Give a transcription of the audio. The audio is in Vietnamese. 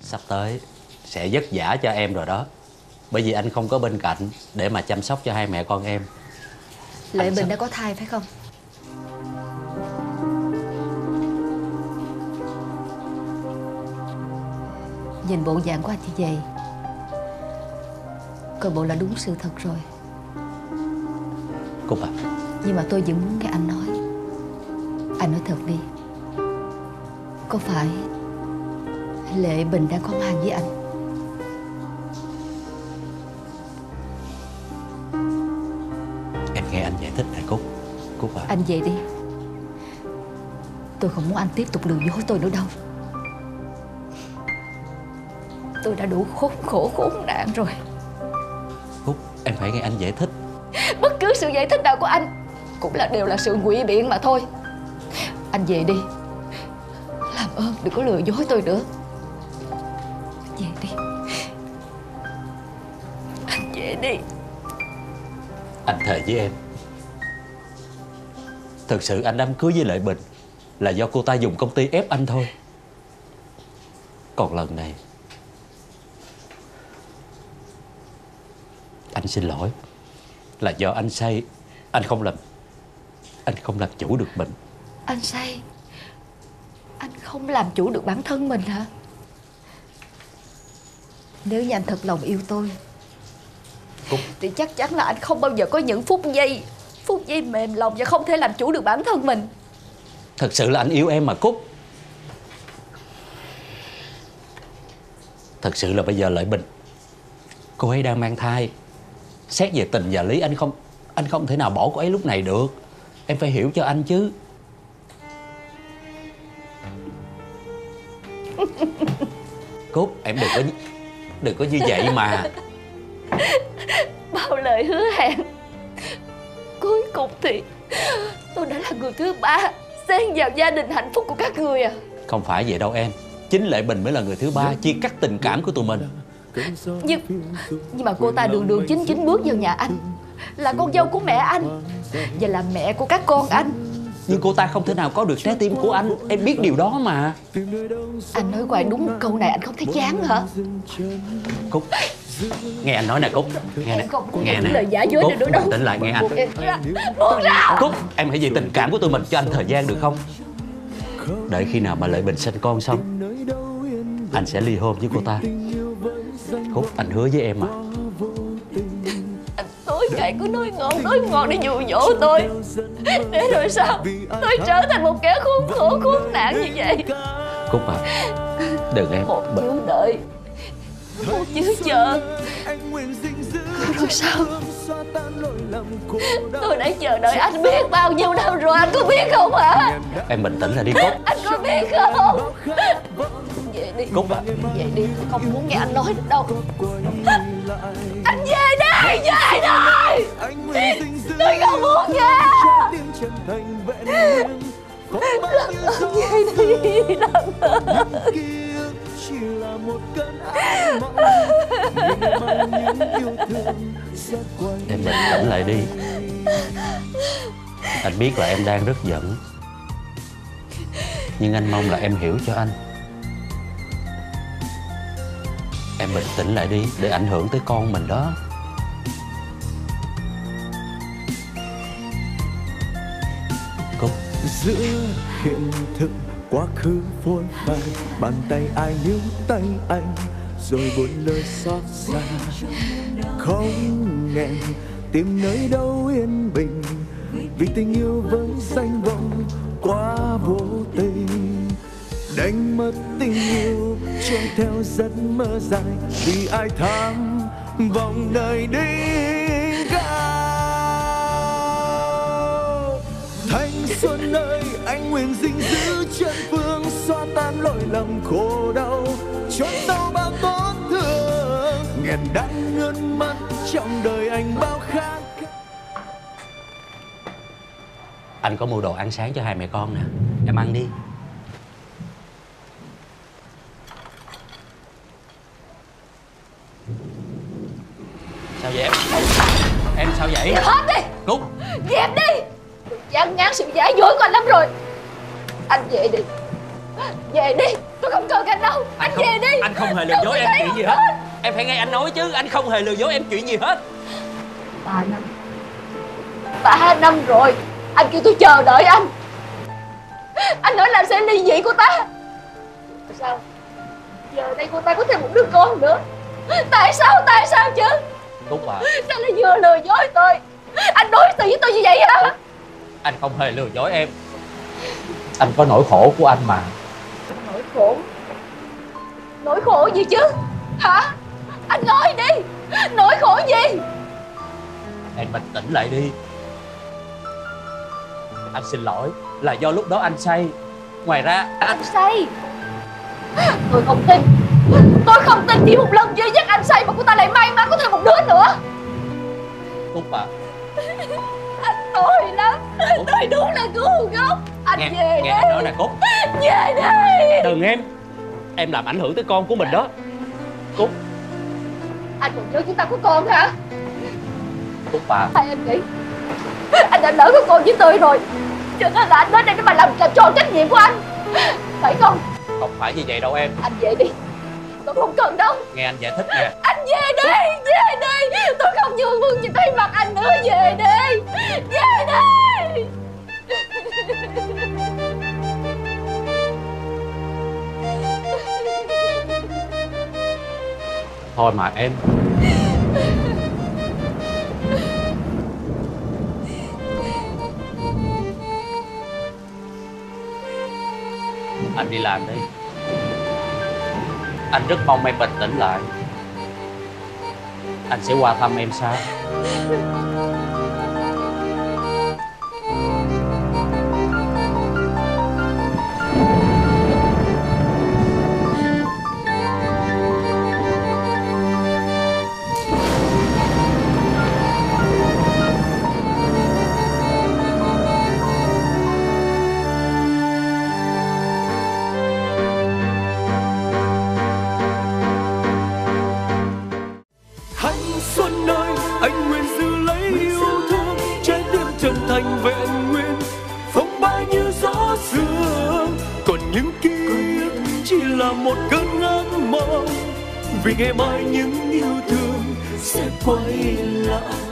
Sắp tới sẽ vất vả cho em rồi đó. Bởi vì anh không có bên cạnh Để mà chăm sóc cho hai mẹ con em. Lệ Anh Bình sắp- đã có thai phải không? Nhìn bộ dạng của anh như vậy. Coi bộ là đúng sự thật rồi. Cúc à. Nhưng mà tôi vẫn muốn nghe anh nói. Anh nói thật đi Có phải Lệ Bình đang có mang với anh? Em nghe anh giải thích này Cúc. Cúc à. Anh về đi. Tôi không muốn anh tiếp tục lừa dối tôi nữa đâu. Tôi đã đủ khốn khổ khốn nạn rồi. Cúc em phải nghe anh giải thích. Bất cứ sự giải thích nào của anh Cũng là đều là sự ngụy biện mà thôi. Anh về đi ơn đừng có lừa dối tôi nữa. Về đi. Anh về đi. Anh thề với em. Thực sự anh đám cưới với Lệ Bình Là do cô ta dùng công ty ép anh thôi. Còn lần này Anh xin lỗi. Là do anh say Anh không làm Anh không làm chủ được mình. Anh say Anh không làm chủ được bản thân mình hả? Nếu như anh thật lòng yêu tôi Cúc Thì chắc chắn là anh không bao giờ có những phút giây Phút giây mềm lòng và không thể làm chủ được bản thân mình. Thật sự là anh yêu em mà Cúc. Thật sự là bây giờ Lợi Bình Cô ấy đang mang thai. Xét về tình và lý anh không Anh không thể nào bỏ cô ấy lúc này được. Em phải hiểu cho anh chứ em đừng có Đừng có như vậy mà. Bao lời hứa hẹn. Cuối cùng thì Tôi đã là người thứ ba Xen vào gia đình hạnh phúc của các người à. Không phải vậy đâu em. Chính Lệ Bình mới là người thứ ba Chia cắt tình cảm của tụi mình. Nhưng Nhưng mà cô ta đường đường chính chính bước vào nhà anh. Là con dâu của mẹ anh Và là mẹ của các con anh Nhưng cô ta không thể nào có được trái tim của anh. Em biết điều đó mà. Anh nói hoài đúng câu này anh không thấy chán hả? Cúc Nghe anh nói nè Cúc. Nghe nè Nghe nè. lời giả dối Cúc nữa đâu lại nghe anh. Buông ra Cúc Em hãy vì tình cảm của tụi mình cho anh thời gian được không? Đợi khi nào mà Lợi Bình sinh con xong Anh sẽ ly hôn với cô ta. Cúc anh hứa với em mà Ngày cứ nói ngon nói ngon để dụ dỗ tôi. Để rồi sao? Tôi trở thành một kẻ khốn khổ khốn nạn như vậy. Cúc à Đừng em Một chữ đợi Một chữ chờ. Rồi sao? Tôi đã chờ đợi anh biết bao nhiêu năm rồi Anh có biết không hả? Em bình tĩnh lại đi Cúc. Anh có biết không về đi cút à Về đi Tôi không muốn nghe anh nói nữa đâu. Anh về đi, Về đi. Tôi không muốn nghe. Lần ơn về đi Làm ơn Em bình tĩnh lại đi. Anh biết là em đang rất giận. Nhưng anh mong là em hiểu cho anh. Em bình tĩnh lại đi, Để ảnh hưởng tới con mình đó. Cúc. Giữa hiện thực, quá khứ vội vàng bàn tay ai níu tay anh, rồi buồn lời xót xa. Không nghẹn tìm nơi đâu yên bình, vì tình yêu vẫn danh vọng quá vô tình đánh mất tình yêu, trôi theo giấc mơ dài. Vì ai tham vòng đời đỉnh cao. Thanh xuân ơi, anh nguyện gìn giữ chân phương xóa tan lỗi lầm khổ đau. Cho sâu bao tổn thương, nghẹn đắng nước mắt trong đời anh bao khát Anh có mua đồ ăn sáng cho hai mẹ con nè. Em ăn đi. Sao vậy em? Em sao vậy? Dẹp hết đi. Cúc Dẹp đi. Chán ngán sự giả dối của anh lắm rồi. Anh về đi. Về đi. Tôi không cần anh đâu. Anh, không, về đi. Anh không hề lừa dối em chuyện gì hết. Em phải nghe anh nói chứ. Anh không hề lừa dối em chuyện gì hết. Ba năm. Ba năm rồi. Anh kêu tôi chờ đợi anh. Anh nói là sẽ ly dị cô ta? Tại sao? Giờ đây cô ta có thêm một đứa con nữa. Tại sao? Tại sao chứ Cúc à Sao lại vừa lừa dối tôi? Anh đối xử với tôi như vậy hả? Anh không hề lừa dối em. Anh có nỗi khổ của anh mà. Nỗi khổ? Nỗi khổ gì chứ? Hả? Anh nói đi. Nỗi khổ gì? Em bình tĩnh lại đi. Anh xin lỗi Là do lúc đó anh say. Ngoài ra anh Anh say. Tôi không tin Tôi không tin chỉ một lần duy nhất anh say Mà cô ta lại may mắn có thêm một đứa nữa. Cúc à. Anh tội lắm. Tôi đúng là ngu ngốc Anh Nghe, về nghe đây. nói nè Cúc. Về đây. Đừng em. Em làm ảnh hưởng tới con của mình đó. Cúc. Anh còn nhớ chúng ta có con hả? Cúc à. Hay anh nghĩ Anh đã lỡ có con với tôi rồi. Cho nên là anh đến đây để mà làm, làm tròn trách nhiệm của anh. Phải không? Không phải như vậy đâu em. Anh về đi Tôi không cần đâu. Nghe anh giải thích nè Anh về đi Về đi. Tôi không nhường vương nhìn thấy mặt anh nữa Về đi. Về đi. Thôi mà em. Anh đi làm đi anh rất mong em bình tĩnh lại. Anh sẽ qua thăm em sao? Thành vẹn nguyên phong ba như gió sương. Còn những ký ức chỉ là một cơn ác mộng, vì ngày mai những yêu thương sẽ quay lại.